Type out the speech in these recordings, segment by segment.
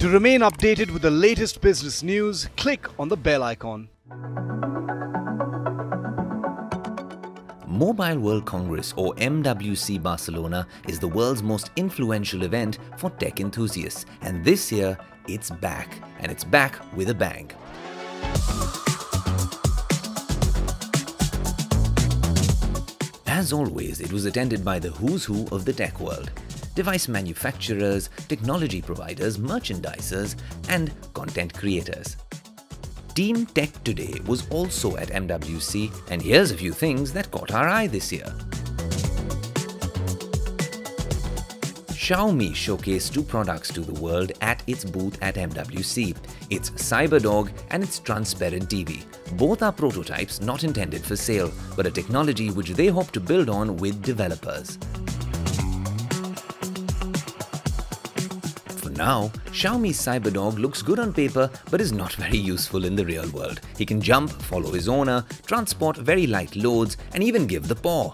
To remain updated with the latest business news, click on the bell icon. Mobile World Congress or MWC Barcelona is the world's most influential event for tech enthusiasts and this year it's back and it's back with a bang. As always, it was attended by the who's who of the tech world device manufacturers, technology providers, merchandisers, and content creators. Team Tech Today was also at MWC, and here's a few things that caught our eye this year. Xiaomi showcased two products to the world at its booth at MWC. Its CyberDog and its Transparent TV. Both are prototypes not intended for sale, but a technology which they hope to build on with developers. Now, Xiaomi's CyberDog looks good on paper but is not very useful in the real world. He can jump, follow his owner, transport very light loads and even give the paw.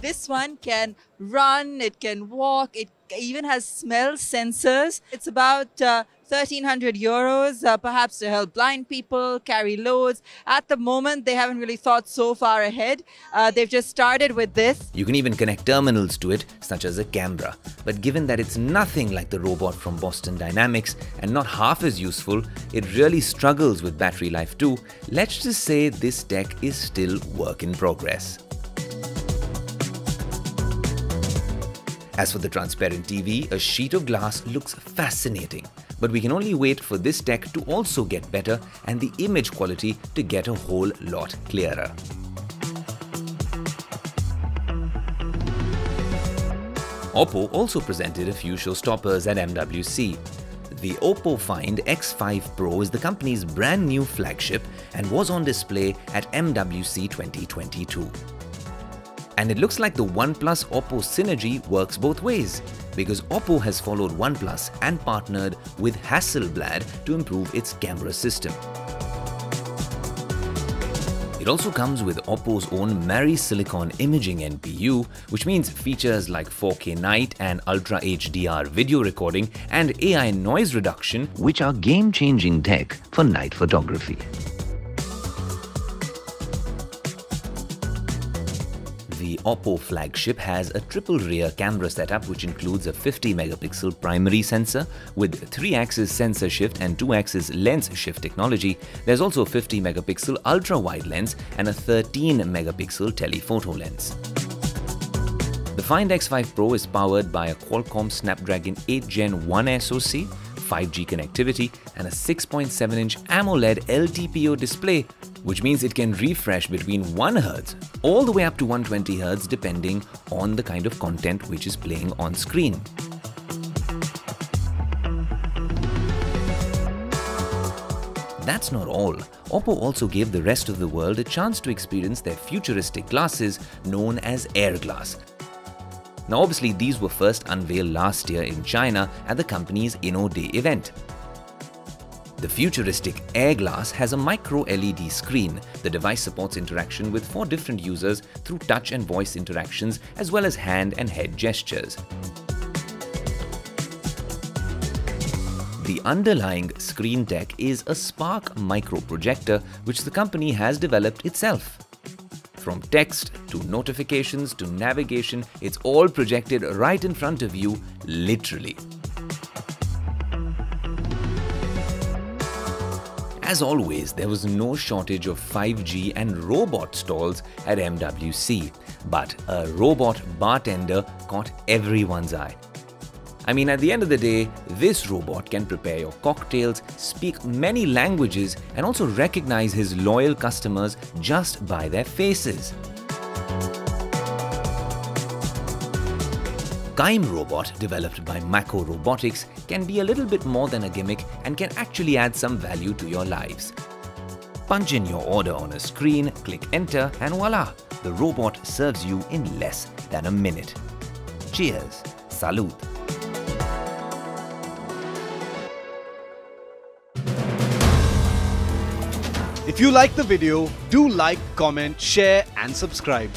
This one can run, it can walk, it even has smell sensors. It's about uh, 1300 euros, uh, perhaps to help blind people carry loads. At the moment, they haven't really thought so far ahead. Uh, they've just started with this. You can even connect terminals to it, such as a camera. But given that it's nothing like the robot from Boston Dynamics and not half as useful, it really struggles with battery life too. Let's just say this tech is still work in progress. As for the transparent TV, a sheet of glass looks fascinating. But we can only wait for this tech to also get better and the image quality to get a whole lot clearer. Oppo also presented a few showstoppers at MWC. The Oppo Find X5 Pro is the company's brand new flagship and was on display at MWC 2022. And it looks like the OnePlus Oppo synergy works both ways because Oppo has followed OnePlus and partnered with Hasselblad to improve its camera system. It also comes with Oppo's own MariSilicon imaging NPU, which means features like 4K night and Ultra HDR video recording and AI noise reduction, which are game-changing tech for night photography. The Oppo flagship has a triple rear camera setup which includes a 50 megapixel primary sensor with 3-axis sensor shift and 2-axis lens shift technology. There's also a 50 megapixel ultra wide lens and a 13 megapixel telephoto lens. The Find X5 Pro is powered by a Qualcomm Snapdragon 8 Gen 1 SoC 5G connectivity, and a 6.7-inch AMOLED LTPO display, which means it can refresh between 1 Hz all the way up to 120 Hz depending on the kind of content which is playing on screen. That's not all. Oppo also gave the rest of the world a chance to experience their futuristic glasses known as Air Glass, now obviously these were first unveiled last year in China at the company's Inno Day event. The futuristic Air Glass has a micro LED screen. The device supports interaction with four different users through touch and voice interactions as well as hand and head gestures. The underlying screen tech is a Spark micro projector which the company has developed itself. From text to notifications to navigation, it's all projected right in front of you, literally. As always, there was no shortage of 5G and robot stalls at MWC, but a robot bartender caught everyone's eye. I mean, at the end of the day, this robot can prepare your cocktails, speak many languages, and also recognize his loyal customers just by their faces. Kime Robot, developed by Macco Robotics, can be a little bit more than a gimmick and can actually add some value to your lives. Punch in your order on a screen, click enter, and voila! The robot serves you in less than a minute. Cheers! Salud! If you like the video, do like, comment, share and subscribe.